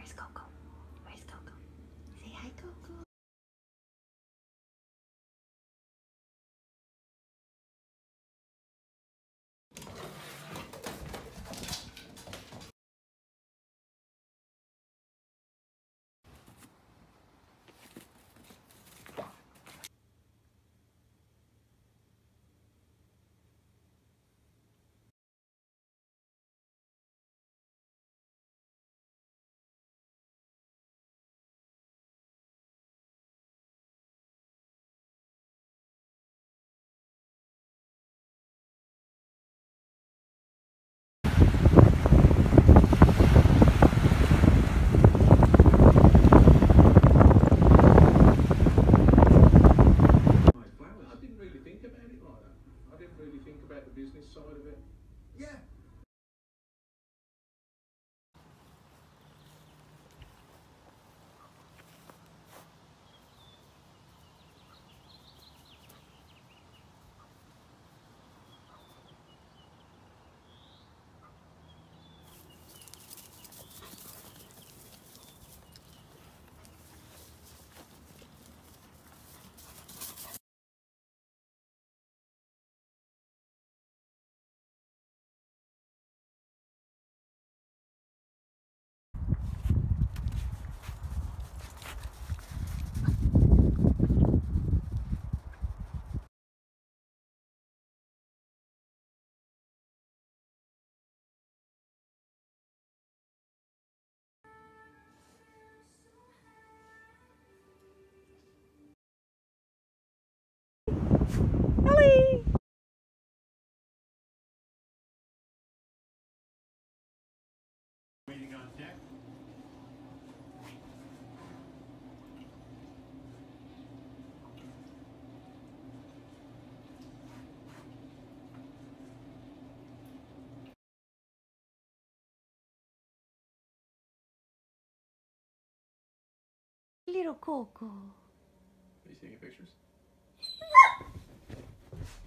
Where's Coco? Where's Coco? Say hi, Coco. Really think about it like that. I didn't really think about the business side of it. Yeah. Ellie! Waiting on deck. Little Coco. Are you taking pictures?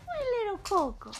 My little Coco.